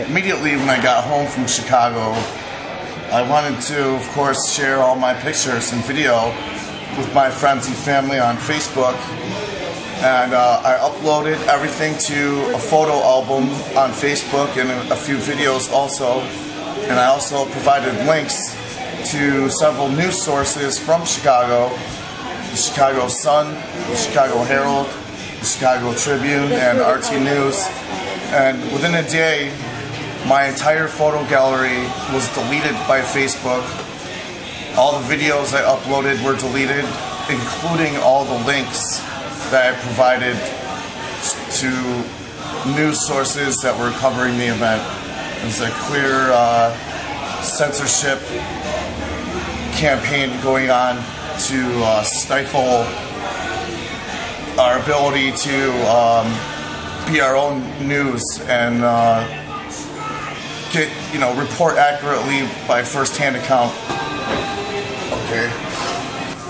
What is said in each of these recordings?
immediately when I got home from Chicago, I wanted to, of course, share all my pictures and video with my friends and family on Facebook. And uh, I uploaded everything to a photo album on Facebook and a few videos also. And I also provided links to several news sources from Chicago the Chicago Sun, the Chicago Herald, the Chicago Tribune, and RT News. And within a day, my entire photo gallery was deleted by Facebook. All the videos I uploaded were deleted, including all the links that I provided to news sources that were covering the event. It was a clear uh, censorship campaign going on to uh, stifle our ability to um, be our own news and uh, get, you know, report accurately by first-hand account. Okay.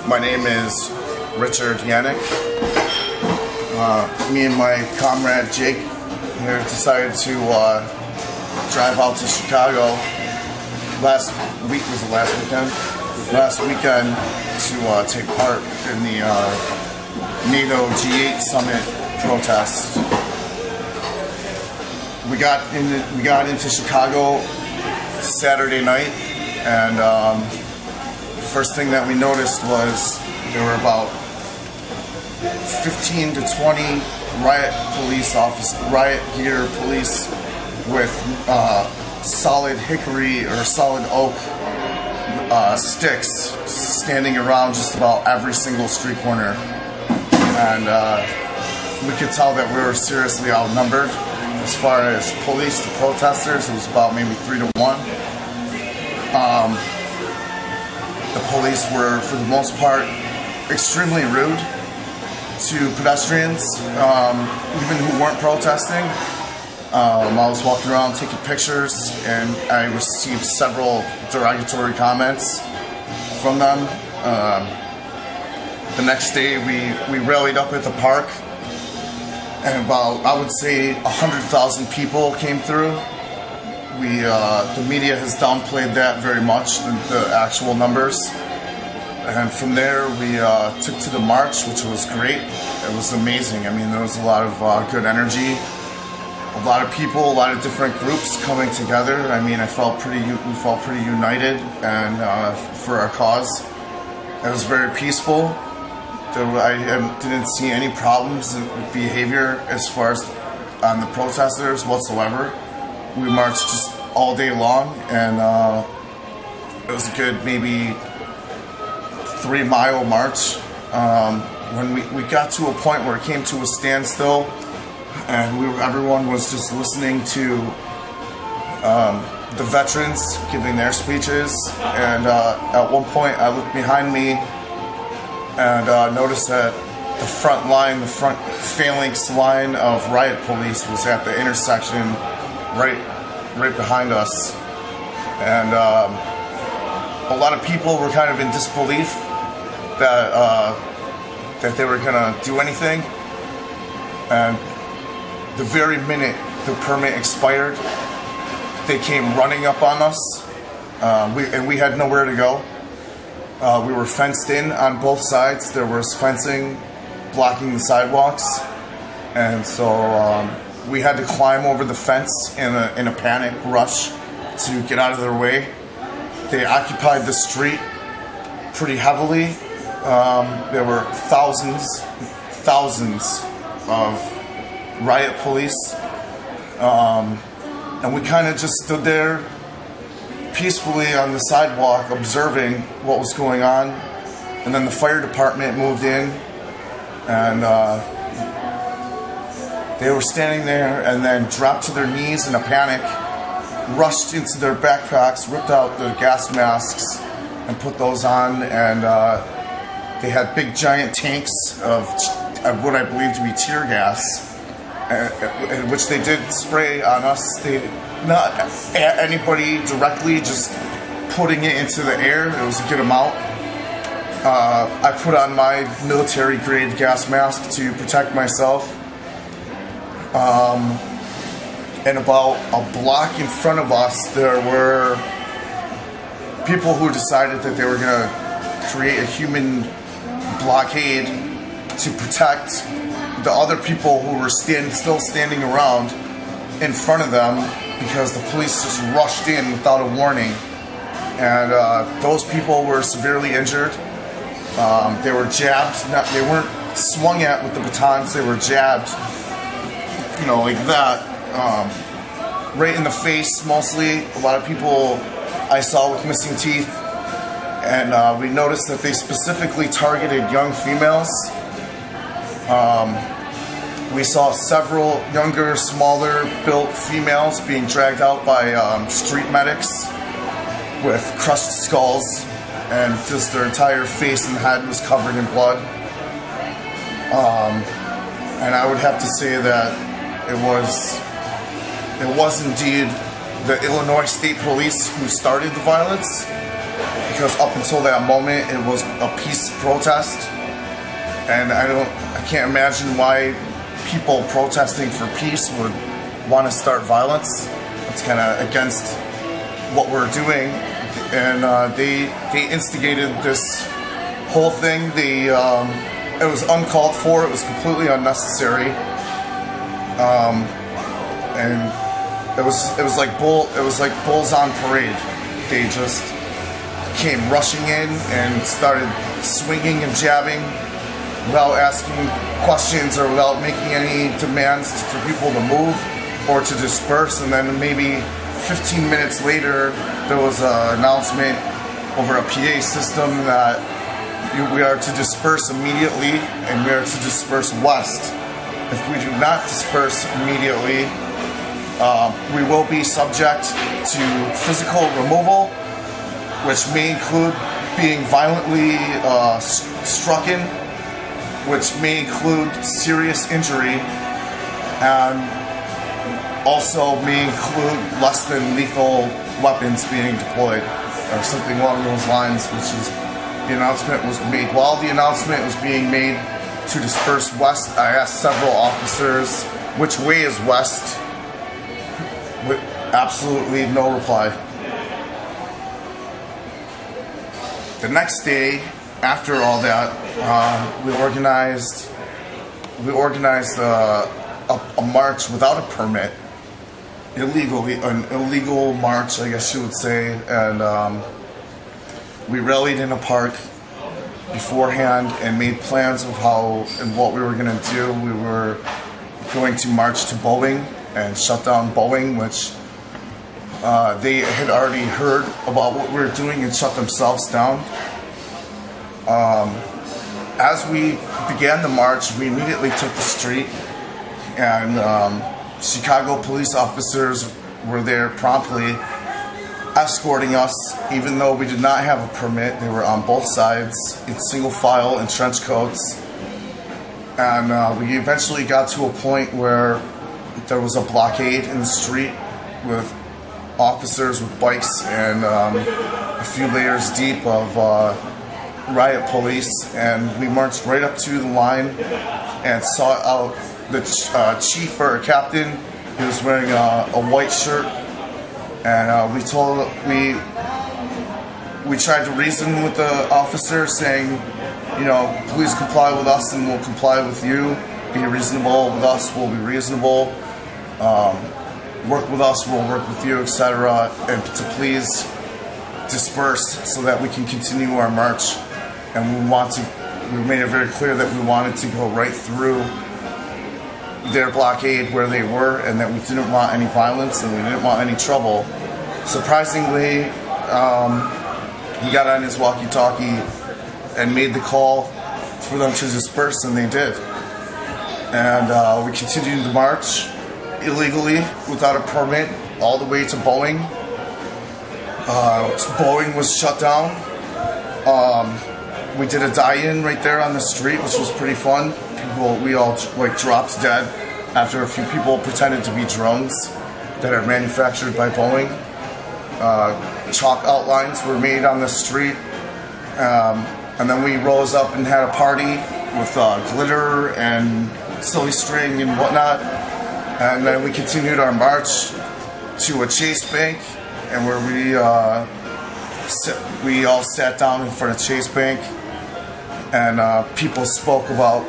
My name is Richard Yannick. Uh, me and my comrade Jake here decided to uh, drive out to Chicago last week was the last weekend last weekend to uh, take part in the uh, NATO G8 summit protest. We got in we got into Chicago Saturday night, and um, first thing that we noticed was there were about 15 to 20 riot police officers, riot gear police with uh, solid hickory or solid oak uh, sticks standing around just about every single street corner. And uh, we could tell that we were seriously outnumbered. As far as police to protesters, it was about maybe three to one. Um, the police were, for the most part, extremely rude to pedestrians, um, even who weren't protesting. Um, I was walking around taking pictures and I received several derogatory comments from them. Um, the next day we, we rallied up at the park and about, I would say, 100,000 people came through. We, uh, the media has downplayed that very much, the, the actual numbers. And from there, we uh, took to the march, which was great. It was amazing. I mean, there was a lot of uh, good energy a lot of people, a lot of different groups coming together. I mean, I felt pretty, we felt pretty united and uh, for our cause. It was very peaceful. I didn't see any problems with behavior as far as on the protesters whatsoever. We marched just all day long, and uh, it was a good maybe three mile march. Um, when we, we got to a point where it came to a standstill, and we, everyone was just listening to um, the veterans giving their speeches. And uh, at one point, I looked behind me and uh, noticed that the front line, the front phalanx line of riot police was at the intersection right, right behind us. And um, a lot of people were kind of in disbelief that uh, that they were gonna do anything. And the very minute the permit expired, they came running up on us, uh, we, and we had nowhere to go. Uh, we were fenced in on both sides. There was fencing blocking the sidewalks, and so um, we had to climb over the fence in a, in a panic rush to get out of their way. They occupied the street pretty heavily. Um, there were thousands, thousands of riot police. Um, and we kind of just stood there peacefully on the sidewalk observing what was going on. And then the fire department moved in and uh, they were standing there and then dropped to their knees in a panic, rushed into their backpacks, ripped out the gas masks and put those on and uh, they had big giant tanks of, of what I believe to be tear gas uh, which they did spray on us. They not anybody directly, just putting it into the air. It was a good amount. Uh, I put on my military grade gas mask to protect myself. Um, and about a block in front of us, there were people who decided that they were going to create a human blockade to protect the other people who were stand, still standing around in front of them because the police just rushed in without a warning. And uh, those people were severely injured. Um, they were jabbed. Not, they weren't swung at with the batons. They were jabbed, you know, like that um, right in the face mostly. A lot of people I saw with missing teeth. And uh, we noticed that they specifically targeted young females. Um, we saw several younger, smaller built females being dragged out by um, street medics with crushed skulls and just their entire face and head was covered in blood. Um, and I would have to say that it was it was indeed the Illinois State Police who started the violence because up until that moment it was a peace protest and I don't I can't imagine why people protesting for peace would want to start violence. It's kind of against what we're doing and uh, they they instigated this whole thing. They um, it was uncalled for. It was completely unnecessary. Um, and it was it was like bull it was like bulls on parade. They just came rushing in and started swinging and jabbing without asking questions or without making any demands for people to move or to disperse. And then maybe 15 minutes later, there was an announcement over a PA system that we are to disperse immediately and we are to disperse west. If we do not disperse immediately, uh, we will be subject to physical removal, which may include being violently uh, strucken, which may include serious injury, and also may include less than lethal weapons being deployed, or something along those lines, which is the announcement was made. While the announcement was being made to disperse west, I asked several officers, which way is west? With absolutely no reply. The next day, after all that, uh, we organized we organized uh, a, a, march without a permit, illegally an illegal march, I guess you would say, and um, we rallied in a park beforehand and made plans of how and what we were going to do. We were going to march to Boeing and shut down Boeing, which uh, they had already heard about what we were doing and shut themselves down. Um, as we began the march, we immediately took the street, and um, Chicago police officers were there promptly escorting us, even though we did not have a permit. They were on both sides in single file in trench coats. And uh, we eventually got to a point where there was a blockade in the street with officers with bikes and um, a few layers deep of uh, riot police, and we marched right up to the line and sought out the uh, chief or captain. He was wearing a, a white shirt, and uh, we told we we tried to reason with the officer, saying, you know, please comply with us, and we'll comply with you. Be reasonable with us, we'll be reasonable um, work with us, we'll work with you, etc. And to please disperse so that we can continue our march. And we want to, we made it very clear that we wanted to go right through their blockade where they were and that we didn't want any violence and we didn't want any trouble. Surprisingly, um, he got on his walkie-talkie and made the call for them to disperse and they did. And uh, we continued the march illegally without a permit all the way to Boeing. Uh, Boeing was shut down. Um, we did a die-in right there on the street, which was pretty fun. People, we all like dropped dead after a few people pretended to be drones that are manufactured by Boeing. Uh, chalk outlines were made on the street, um, and then we rose up and had a party with uh, glitter and silly string and whatnot And then we continued our march to a Chase Bank, and where we uh, we all sat down in front of Chase Bank, and uh, people spoke about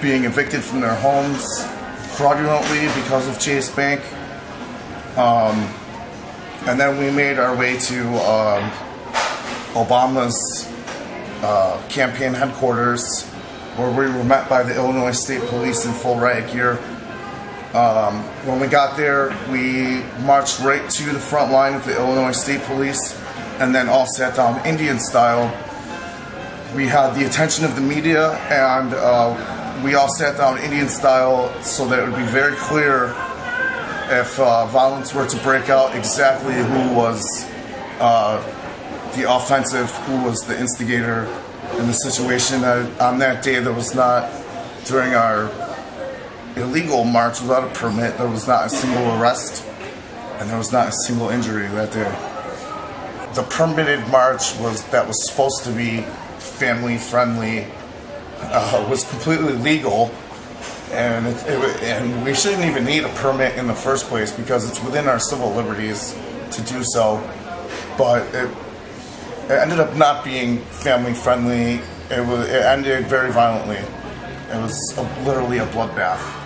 being evicted from their homes fraudulently because of Chase Bank. Um, and then we made our way to um, Obama's uh, campaign headquarters, where we were met by the Illinois State Police in full riot gear. Um, when we got there, we marched right to the front line of the Illinois State Police, and then all sat down Indian style. We had the attention of the media, and uh, we all sat down Indian style so that it would be very clear if uh, violence were to break out exactly who was uh, the offensive, who was the instigator in the situation. Uh, on that day, there was not, during our illegal march without a permit, there was not a single arrest, and there was not a single injury that day. The permitted march was that was supposed to be family friendly uh, was completely legal and it, it, and we shouldn't even need a permit in the first place because it's within our civil liberties to do so. But it, it ended up not being family friendly. It was it ended very violently. It was a, literally a bloodbath.